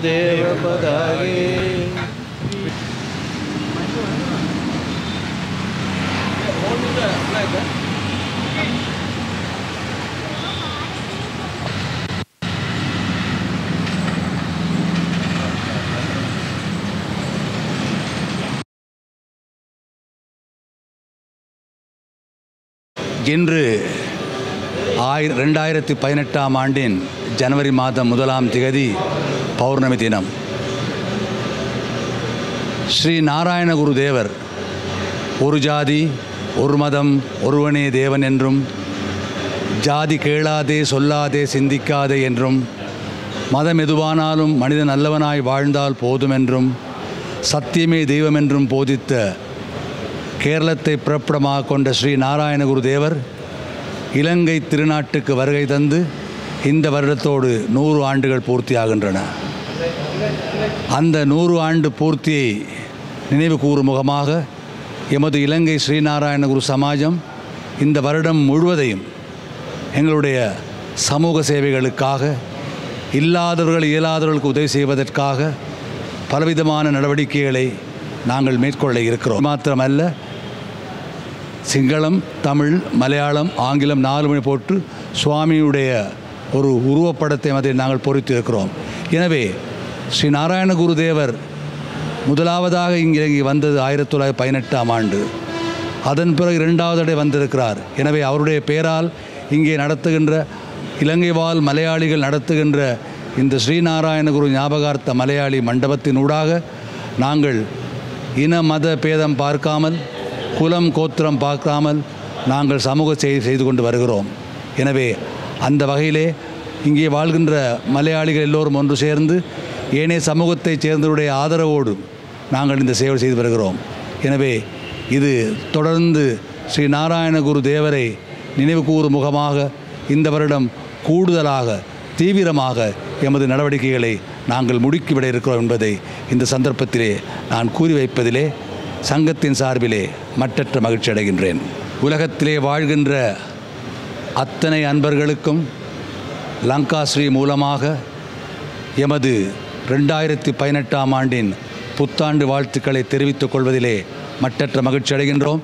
गुरुदेव पदागे இன்று ஆயிர ரெண்டாயிரத்தி பதினெட்டாம் ஆண்டின் ஜனவரி மாதம் முதலாம் திகதி பௌர்ணமி தினம். ஸ்ரீ நாராயணகுரு தேவர் ஒரு ஜாதி ஒரு மதம் ஒருவனே தேவன் என்றும் ஜாதி கேளாதே சொல்லாதே சிந்திக்காதே என்றும் மதம் எதுவானாலும் மனிதன் நல்லவனாய் வாழ்ந்தால் போதும் என்றும் சத்தியமே தெய்வம் என்றும் போதித்த கேரளத்தை பிறப்பிடமாக கொண்ட ஸ்ரீ நாராயணகுரு தேவர் இலங்கை திருநாட்டுக்கு வருகை தந்து இந்த வருடத்தோடு நூறு ஆண்டுகள் பூர்த்தியாகின்றன. அந்த நூறு ஆண்டு பூர்த்தியை நினைவு கூறும் முகமாக எமது இலங்கை ஸ்ரீநாராயணகுரு சமாஜம் இந்த வருடம் முழுவதையும் எங்களுடைய சமூக சேவைகளுக்காக இல்லாதவர்கள் இயலாதவர்களுக்கு உதவி செய்வதற்காக பலவிதமான நடவடிக்கைகளை நாங்கள் மேற்கொள்ள இருக்கிறோம். மாத்திரமல்ல சிங்களம் தமிழ் மலையாளம் ஆங்கிலம் நாலு மணி போட்டு சுவாமியுடைய ஒரு உருவப்படத்தை அதை நாங்கள் பொறித்து இருக்கிறோம் எனவே ஸ்ரீ நாராயண குருதேவர் முதலாவதாக இங்கே இங்கே வந்தது ஆயிரத்தி தொள்ளாயிரத்தி பதினெட்டாம் ஆண்டு. அதன் பிறகு இரண்டாவது தடவை வந்திருக்கிறார். எனவே அவருடைய பெயரால் இங்கே நடத்துகின்ற இலங்கை வாழ் மலையாளிகள் நடத்துகின்ற இந்த ஸ்ரீநாராயணகுரு ஞாபகார்த்த மலையாளி மண்டபத்தினூடாக நாங்கள் இன மத பேதம் பார்க்காமல் குலம் கோத்திரம் பார்க்காமல் நாங்கள் சமூக செய்தி செய்து கொண்டு வருகிறோம். எனவே அந்த வகையிலே இங்கே வாழ்கின்ற மலையாளிகள் எல்லோரும் ஒன்று சேர்ந்து ஏனைய சமூகத்தைச் சேர்ந்தவருடைய ஆதரவோடு நாங்கள் இந்த சேவை செய்து வருகிறோம். எனவே இது தொடர்ந்து ஸ்ரீ நாராயணகுரு தேவரை நினைவு கூறும் முகமாக இந்த வருடம் கூடுதலாக தீவிரமாக எமது நடவடிக்கைகளை நாங்கள் முடுக்கிவிட இருக்கிறோம் என்பதை இந்த சந்தர்ப்பத்திலே நான் கூறி வைப்பதிலே சங்கத்தின் சார்பிலே மற்றற்ற மகிழ்ச்சி அடைகின்றேன். உலகத்திலே வாழ்கின்ற அத்தனை அன்பர்களுக்கும் லங்காஸ்ரீ மூலமாக எமது ரெண்டாயிரத்தி பதினெட்டாம் ஆண்டின் புத்தாண்டு வாழ்த்துக்களை தெரிவித்துக் கொள்வதிலே மட்டற்ற மகிழ்ச்சி அடைகின்றோம்.